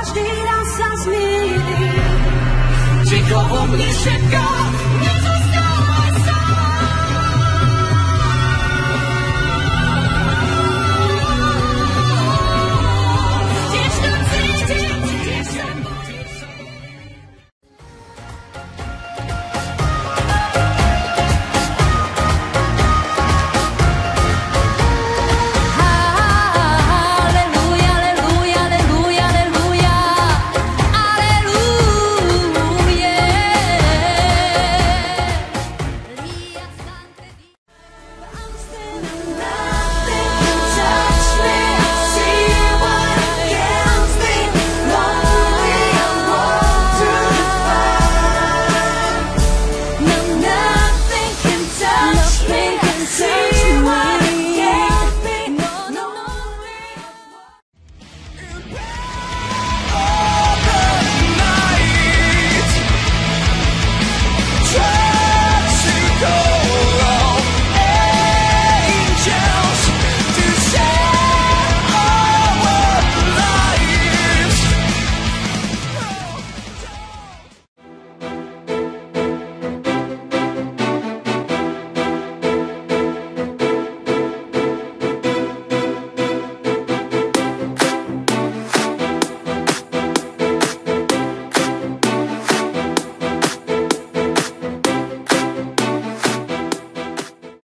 as viranças me Te como me chegar